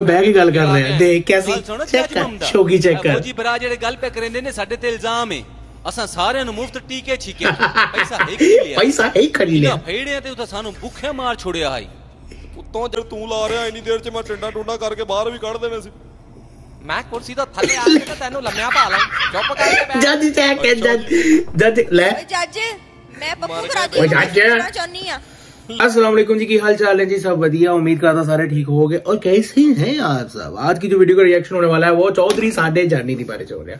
ਬਹਿ ਕੇ ਗੱਲ ਕਰ ਰਹੇ ਆ ਦੇਖ ਗੱਲ ਸੁਣੋ ਚੈੱਕ ਕਰ ਸ਼ੋਗੀ ਚੈੱਕ ਕਰ। ਫੌਜੀ ਭਰਾ ਜਿਹੜੇ ਗੱਲ ਪੇ ਕਰਿੰਦੇ ਨੇ ਸਾਡੇ ਤੇ ਇਲਜ਼ਾਮ ਹੈ ਅਸਾਂ ਸਾਰਿਆਂ ਨੂੰ ਮੁਫਤ ਟੀਕੇ ਛਿਕਿਆ ਪੈਸਾ ਇੱਕ ਹੀ ਲਿਆ। ਪੈਸਾ ਹੈ ਹੀ ਖੜੀ ਲਿਆ। ਫੇੜਿਆਂ ਤੇ ਉਹ ਤਾਂ ਸਾਨੂੰ ਭੁੱਖੇ ਮਾਰ ਛੋੜਿਆ ਹਾਈ ਉੱਤੋਂ ਜਦ ਤੂੰ ਲਾ ਰਿਹਾ ਇੰਨੀ ਦੇਰ ਚ ਮੈਂ ਟਿੰਡਾ ਟੁੰਡਾ ਕਰਕੇ ਬਾਹਰ ਵੀ ਕੱਢ ਦੇਣੇ ਸੀ। ਮੈਂ ਕੁਰਸੀ ਤੋਂ ਥੱਲੇ ਆ ਕੇ ਤਾਂ ਤੈਨੂੰ ਲੰਮਿਆ ਪਾ ਲਾਂ ਚੁੱਪ ਕਰਕੇ ਬੈਠ ਜੱਜ ਚੈੱਕ ਕਰ ਜੱਜ ਜੱਜ ਲੈ। ਜੱਜ ਮੈਂ ਪੱਪੂ ਮਾਰ ਕਰਾਦੀ ਓਏ ਜੱਜ। ਚਾਹੁੰਦੀ ਆ। अस्सलाम वालेकुम जी की हाल चाल है जी सब बढ़िया उम्मीद करता सारे ठीक हो गए और कैसे हैं आप सब आज की जो वीडियो का रिएक्शन होने वाला है वो चौधरी साडे जानी ਦੀ ਬਾਰੇ ਚ ਹੋ ਰਿਹਾ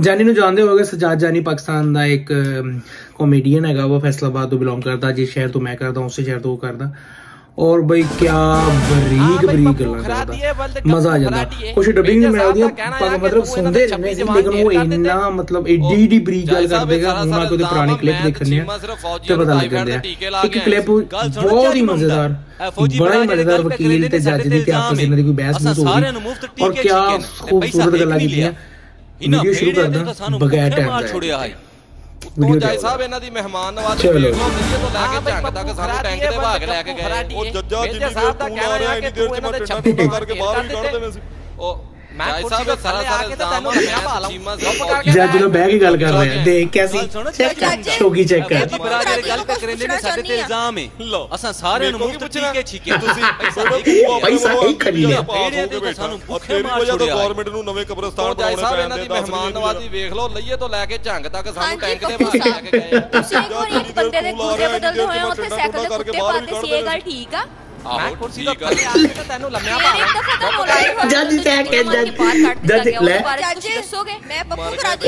ਜਾਨੀ ਨੂੰ ਜਾਣਦੇ ਹੋਗੇ ਸਜਾਦ ਜਾਨੀ ਪਾਕਿਸਤਾਨ ਦਾ ਇੱਕ ਕਾਮੇਡੀਅਨ ਹੈਗਾ ਉਹ ਫੈਸਲਾਬਾਦ ਤੋਂ ਬਿਲੋਂਗ ਕਰਦਾ ਜਿਸ ਸ਼ਹਿਰ ਤੋਂ ਮੈਂ ਕਰਦਾ ਉਸੇ ਸ਼ਹਿਰ ਤੋਂ ਉਹ ਕਰਦਾ ਔਰ ਬਈ ਕੀ ਬਰੀਕ ਬਰੀਕ ਗੱਲਾਂ ਕਰਦਾ। ਮਜ਼ਾ ਆ ਜਾਂਦਾ। ਕੁਝ ਡਬਿੰਗ ਨਹੀਂ ਮਿਲਦੀਆਂ ਪਰ ਮਤਲਬ ਸੁਣਦੇ ਸੀ ਲੇਕਿਨ ਉਹ ਇੰਨਾ ਮਤਲਬ ਏਡੀ ਏਡੀ ਬਰੀਕ ਗੱਲ ਕਰ ਦੇਗਾ ਹੁਣ ਆ ਕੋਈ ਪੁਰਾਣੇ ਕਲਿੱਪ ਦੇਖਣੇ ਆ ਤੇ ਪਤਾ ਲੱਗ ਜਾਂਦਾ ਹੈ ਇੱਕ ਕਲਿੱਪ ਬਹੁਤ ਹੀ ਮਜ਼ੇਦਾਰ ਬੜਾ ਹੀ ਮਜ਼ੇਦਾਰ ਵਕੀਲ ਤੇ ਜੱਜ ਦੀ ਤੇ ਆਪਸ ਇਹਨਾਂ ਦੀ ਕੋਈ ਬਹਿਸ ਨਹੀਂ ਨੂੰ ਹੋਈ ਔਰ ਛਿਕੇ ਖੂਬਸੂਰਤ ਗੱਲਾਂ ਕੀਤੀਆਂ ਵੀਡੀਓ ਸ਼ੁਰੂ ਕਰਦਾ ਬਗੈਰ ਟਾਈਮ ਛੋੜਿਆ ਹਾਈ ਉੱਤੋਂ ਜੱਜ ਸਾਹਿਬ ਇਹਨਾਂ ਦੀ ਮਹਿਮਾਨ ਨਵਾਜ਼ੀ। ਵੇਖ ਲਓ ਦਿੱਲੀ ਤੋਂ ਲੈ ਕੇ ਝੰਗ ਤੱਕ ਸਾਨੂੰ ਟੈਂਕ ਦੇ ਭਾਗ ਲੈ ਕੇ ਗਏ। ਉਹ ਜੱਜਾ ਜਿੰਨੀ ਦੇਰ ਤੂੰ ਲਾ ਰਿਹਾ ਇੰਨੀ ਦੇਰ ਚ ਮੈਂ ਟੁੰਡਾ ਕਰਕੇ ਬਾਹਰ ਵੀ ਕੱਢ ਦੇਣੇ ਸੀ। ਉਹ ਮੈਂ ਜੱਜ ਕੁਰਸੀ ਸਾਹਿਬ ਤੋਂ ਥੱਲੇ ਆ ਸਾਰਾ ਕੇ ਸਾਰਾ ਤਾਂ ਤੈਨੂੰ ਲੰਮਿਆ ਪਾ ਲਾਂ ਚੀਮਾ ਚੁੱਪ ਸਾਹਿਬ ਕਰਕੇ ਜੱਜ ਨੂੰ ਬਹਿ ਕੇ ਗੱਲ ਕਰ ਰਹੇ ਆ ਦੇਖ ਕੈਸੀ ਚੈੱਕ ਕਰ। ਸ਼ੋਗੀ ਚੈੱਕ ਕਰ ਫੌਜੀ ਭਰਾ ਜਿਹੜੇ ਗੱਲ ਪੇ ਕਰਿੰਦੇ ਨੇ ਸਾਡੇ ਤੇ ਇਲਜ਼ਾਮ ਹੈ ਲਓ। ਅਸਾਂ ਸਾਰਿਆਂ ਨੂੰ ਮੁਫਤ? ਟੀਕੇ ਛਿਕਿਆ ਤੁਸੀਂ ਪੈਸਾ ਹੀ ਖੜੀ ਲਿਆ ਫੇੜਿਆਂ ਤੇ ਸਾਨੂੰ ਭੁੱਖੇ ਮਾਰ ਛੋੜਿਆ। ਗਵਰਨਮੈਂਟ ਨੂੰ ਨਵੇਂ ਕਬਰਸਤਾਨ ਬਣਾਉਣੇ ਸਾਹਿਬ ਪੈਂਦੇ ਇਹਨਾਂ ਦੀ ਦੱਸ ਮਹਿਮਾਨ ਨਹੀਂ ਨਵਾਜ਼ੀ ਵੇਖ ਲਓ ਲਈਏ ਤੋਂ ਲੈ ਕੇ ਝੰਗ ਤੱਕ ਸਾਨੂੰ ਟੈਂਕ ਦੇ ਭਾਗ ਲੈ ਕੇ ਗਏ ਤੁਸੀਂ ਇੱਕ ਬੰਦੇ ਦੇ ਗੁਰਦੇ ਬਦਲਦੇ ਹੋਏ ਉੱਥੇ ਸਾਈਕਲ ਦੇ ਕੁੱਤੇ ਬਾਹਰ ਪਾਤੇ ਸੀ ਇਹ ਗੱਲ ਠੀਕ ਆ ਮੈਂ ਕੁਰਸੀ ਤੋਂ ਥੱਲੇ ਆ। ਕੇ ਤਾਂ ਤੈਨੂੰ ਲੰਮਿਆ ਇੱਕ ਦਫਾ ਤਾਂ ਹੋ ਜੱਜ ਕਰ ਜੱਜ ਜੱਜ ਲੈ। ਜੱਜ। ਦੱਸੋਗੇ? ਮੈਂ ਪੱਪੂ ਜੱਜ।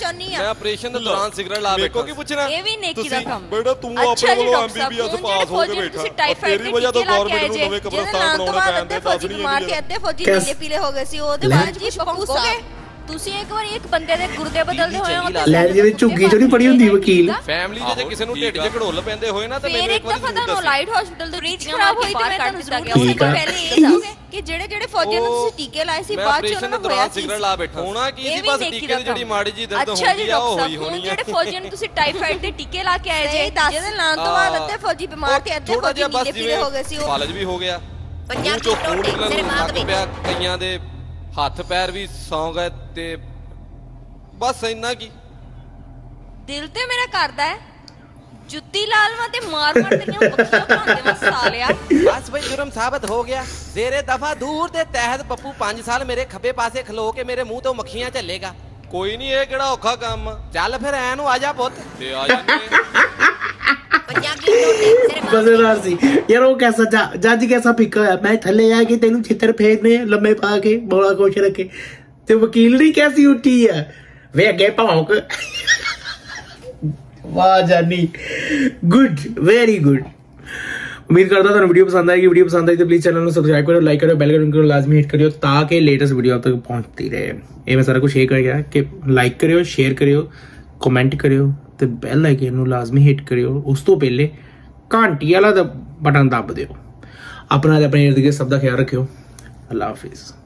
ਚਾਹੁੰਦੀ ਮੈਂ ਆ ਆਪਰੇਸ਼ਨ ਦੇ ਦੌਰਾਨ ਸਿਗਰਟ ਲਾ ਬੈਠਾ। ਕੀ ਪੁੱਛਣਾ। ਇਹ ਵੀ ਨੇਕੀ ਦਾ ਕੰਮ ਬੇਟਾ ਤੂੰ ਆਪਣੇ ਕੋਲੋਂ ਸਾਹਿਬ ਐਮਬੀਬੀਐਸ ਪਾਸ ਹੋ ਕੇ ਬੈਠਾ। ਤੇਰੀ ਵਜ੍ਹਾ ਤੋਂ ਗਵਰਨਮੈਂਟ ਨੂੰ ਨਵੇਂ ਕਬਰਸਤਾਨ ਬਣਾਉਣੇ ਪੈਂਦੇ ਦੱਸ ਨਹੀਂ ਅੱਧੇ ਫੌਜੀ ਪੀਲੇ ਹੋ ਗਏ ਸੀ ਉਹਦੇ। ਬਾਅਦ ਜੀ ਭੁੱਕੋਗੇ? ਤੁਸੀਂ ਇੱਕ ਵਾਰੀ ਇੱਕ ਬੰਦੇ ਦੇ ਗੁਰਦੇ ਬਦਲਦੇ ਹੋਏ ਉੱਥੇ ਲੈ ਜਿਹਦੇ ਝੁੱਗੀ ਨਹੀਂ ਪੜੀ ਹੁੰਦੀ ਵਕੀਲ। ਫੈਮਿਲੀ ਦੇ ਜੇ ਕਿਸੇ ਨੂੰ ਢਿੱਡ 'ਚ ਘੜੋਲ ਪੈਂਦੇ ਹੋਏ ਨਾ ਤਾਂ ਫਿਰ ਮੈਨੂੰ ਇੱਕ ਇੱਕ ਵਾਰੀ ਦਫਾ ਤੁਹਾਨੂੰ ਲਾਈਟ ਹਸਪੀਟਲ ਤੋਂ ਰੀਚ ਖਰਾਬ ਹੋਈ ਤੇ ਮੈਂ ਤੁਹਾਨੂੰ ਜ਼ਰੂਰ ਦੱਸੂਗਾ। ਪਹਿਲੇ ਇਹ ਦੱਸੋਗੇ ਕਿ ਜਿਹੜੇ ਜਿਹੜੇ ਫੌਜੀਆਂ ਨੂੰ ਤੁਸੀਂ ਟੀਕੇ ਲਾਏ ਸੀ ਬਾਅਦ ਚ ਉਹਨਾਂ ਨੂੰ ਹੋਇਆ ਸਿਗਰਟ ਲਾ ਬੈਠਾ ਹੋਣਾ ਕੀ ਸੀ? ਬਸ ਟੀਕੇ ਦਾ ਜਿਹੜੀ। ਮਾੜੀ ਜੀ ਦਰਦ ਹੁੰਦੀ ਆ ਉਹ ਹੋਈ ਹੋਣੀ ਆ। ਜਿਹੜੇ ਫੌਜੀਆਂ ਨੂੰ ਤੁਸੀਂ ਟਾਈਫਾਈਡ ਦੇ ਟੀਕੇ ਲਾ ਕੇ ਆਏ ਜੇ ਜਿਹਦੇ ਨਾਲ ਤੋਂ ਬਾਅਦ ਅੱਧੇ ਫੌਜੀ ਬਿਮਾਰ ਤੇ ਅੱਧੇ ਫੌਜੀ ਨੀਲੇ ਪੀਲੇ ਹੋ ਗਏ ਸੀ ਉਹ। ਫਾਲਜ ਵੀ ਹੋ ਗਿਆ। ਪੰਜਾਬੀ ਮੇਰੇ ਮਾਂ ਦੇ ਕਈਆਂ ਦੇ ਹੱਥ ਪੈਰ ਵੀ ਸੌਂ ਗਏ ਤੇ ਬਸ ਇੰਨਾ ਕੀ। ਦਿਲ ਤੇ ਮੇਰਾ ਕਰਦਾ ਹੈ। ਜੁੱਤੀ ਲਾਲਵਾ ਤੇ ਮਾਰ ਮਾਰ ਤੇਰੀਆਂ ਮੱਖੀਆਂ ਭਾਂਦੇ ਵਾ ਸਾਲਿਆ। ਬਸ ਬਈ ਜੁਰਮ ਸਾਬਤ ਹੋ ਗਿਆ। ਜ਼ੇਰੇ ਦਫਾ ਦੂਰ ਦੇ ਤਹਿਤ ਪੱਪੂ 5 ਸਾਲ ਮੇਰੇ ਖੱਬੇ ਪਾਸੇ ਖਲੋ ਕੇ ਮੇਰੇ ਮੂੰਹ ਤੋਂ ਮੱਖੀਆਂ ਝੱਲੇਗਾ। ਕੋਈ ਨਹੀਂ ਇਹ ਕਿਹੜਾ ਔਖਾ ਕੰਮ ਚੱਲ ਫਿਰ ਐ ਨੂੰ ਆ ਜਾ ਪੁੱਤ। ਤੇ ਆ ਜਾਂਦੇ। ਮਜ਼ੇਦਾਰ ਸੀ। ਯਾਰ ਉਹ ਕੈਸਾ ਜੱਜ ਕੈਸਾ ਫਿੱਕਾ ਹੋਇਆ? ਮੈਂ ਥੱਲੇ ਆ ਕੇ ਤੈਨੂੰ ਛਿੱਤਰ ਫੇਰਨੇ ਲੰਮੇ ਪਾ ਕੇ, ਬੋਲਾ ਖੁਸ਼ ਰੱਖੇ। ਤੇ ਵਕੀਲ ਨਹੀਂ ਕੈਸੀ ਉੱਠੀ ਆ? ਵੇ ਅੱਗੇ ਭੌਂਕ। ਵਾਹ ਜਾਨੀ। ਗੁੱਡ ਵੈਰੀ ਗੁੱਡ ਉਮੀਦ ਕਰਦਾ ਤੁਹਾਨੂੰ ਵੀਡੀਓ ਪਸੰਦ ਆਏਗੀ। ਵੀਡੀਓ ਪਸੰਦ ਆਈ ਤਾਂ ਪਲੀਜ਼ ਚੈਨਲ ਨੂੰ ਸਬਸਕ੍ਰਾਈਬ ਕਰੋ ਲਾਈਕ ਕਰੋ ਬੈਲ ਆਈਕਨ ਨੂੰ ਲਾਜ਼ਮੀ ਹਿੱਟ ਕਰਿਓ ਤਾਂ ਕਿ ਲੇਟੈਸਟ ਵੀਡੀਓ ਆਪ ਤੱਕ ਪਹੁੰਚਦੀ ਰਹੇ। ਇਹ ਮੈਂ ਸਾਰਾ ਕੁਝ ਸ਼ੇਅਰ ਕਰ ਗਿਆ ਕਿ ਲਾਈਕ ਕਰਿਓ ਸ਼ੇਅਰ ਕਰਿਓ ਕਮੈਂਟ ਕਰਿਓ। ਤੇ ਬੈਲ ਆਈਕਨ ਨੂੰ ਲਾਜ਼ਮੀ ਹਿੱਟ ਕਰਿਓ। ਉਸ ਤੋਂ ਪਹਿਲੇ ਘੰਟੀ ਵਾਲਾ ਦਾ ਬਟਨ ਦੱਬ ਦਿਓ। ਆਪਣਾ ਤੇ ਆਪਣੇ ਇਰਦ ਗਿਰਦ ਸਭ ਦਾ ਖਿਆਲ ਰੱਖਿਓ। ਅੱਲਾ ਹਾਫਿਜ਼।